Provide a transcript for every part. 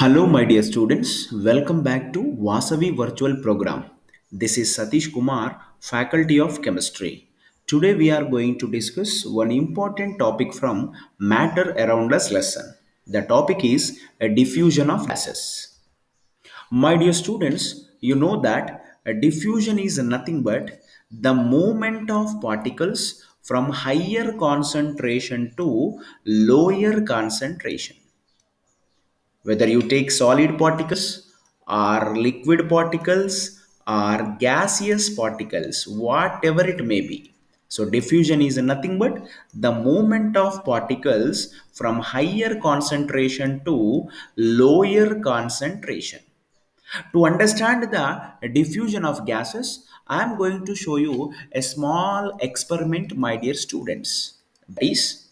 Hello, my dear students. Welcome back to Vasavi Virtual Program. This is Sateesh Kumar, Faculty of Chemistry. Today we are going to discuss one important topic from Matter Around Us lesson. The topic is a diffusion of gases. My dear students, you know that a diffusion is nothing but the movement of particles from higher concentration to lower concentration whether you take solid particles or liquid particles or gaseous particles whatever it may be. So diffusion is nothing but the movement of particles from higher concentration to lower concentration. To understand the diffusion of gases i am going to show you a small experiment my dear students. This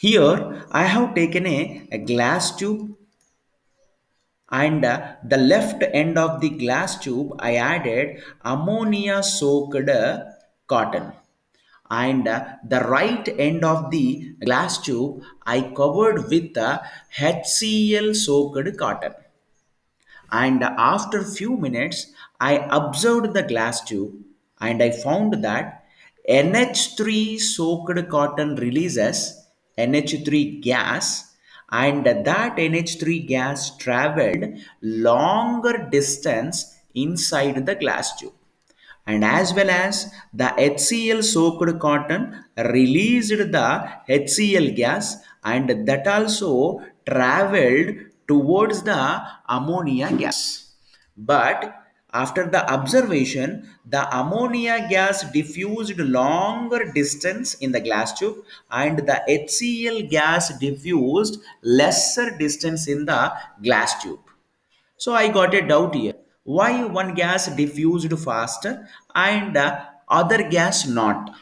here i have taken a, a glass tube and uh, the left end of the glass tube I added ammonia soaked cotton. And uh, the right end of the glass tube I covered with uh, HCl soaked cotton. And after few minutes I observed the glass tube and I found that NH3 soaked cotton releases NH3 gas and that NH3 gas traveled longer distance inside the glass tube and as well as the HCl soaked cotton released the HCl gas and that also traveled towards the ammonia gas. But after the observation, the ammonia gas diffused longer distance in the glass tube and the HCl gas diffused lesser distance in the glass tube. So I got a doubt here. Why one gas diffused faster and the other gas not?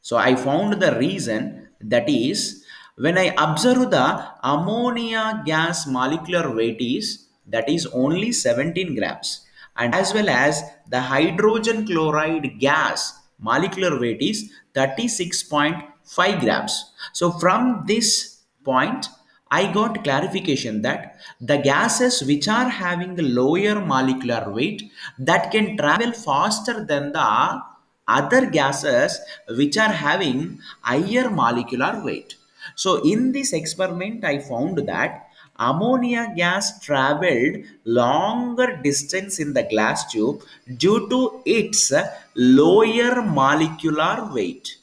So I found the reason that is when I observe the ammonia gas molecular weight is that is only 17 grams and as well as the hydrogen chloride gas molecular weight is 36.5 grams. So from this point, I got clarification that the gases which are having lower molecular weight that can travel faster than the other gases which are having higher molecular weight. So in this experiment, I found that ammonia gas traveled longer distance in the glass tube due to its lower molecular weight.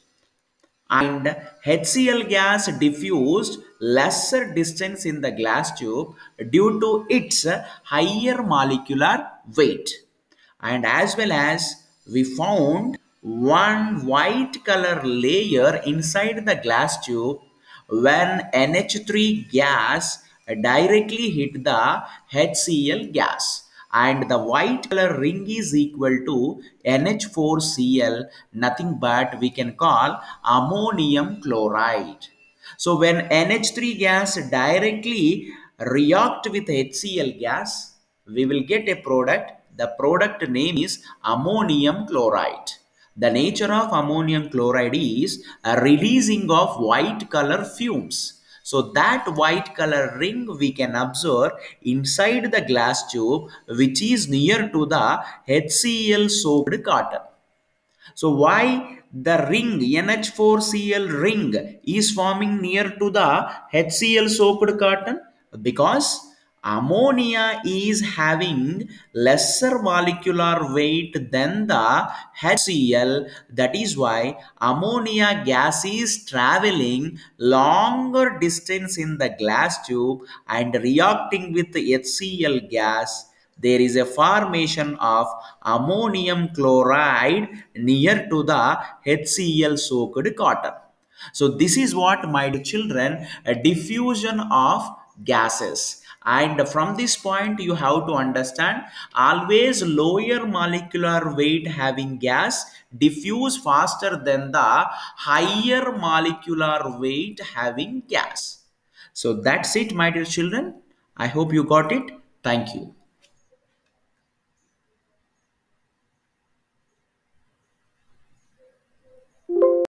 And HCl gas diffused lesser distance in the glass tube due to its higher molecular weight. And as well as we found one white color layer inside the glass tube when NH3 gas directly hit the HCl gas and the white color ring is equal to NH4Cl nothing but we can call ammonium chloride. So when NH3 gas directly react with HCl gas we will get a product the product name is ammonium chloride. The nature of ammonium chloride is a releasing of white color fumes so that white color ring we can observe inside the glass tube which is near to the HCl soaked cotton. So why the ring NH4Cl ring is forming near to the HCl soaked cotton? Because ammonia is having lesser molecular weight than the HCl that is why ammonia gas is traveling longer distance in the glass tube and reacting with the HCl gas. There is a formation of ammonium chloride near to the HCl soaked cotton. So this is what my children a diffusion of gases and from this point you have to understand always lower molecular weight having gas diffuse faster than the higher molecular weight having gas. So that's it my dear children. I hope you got it. Thank you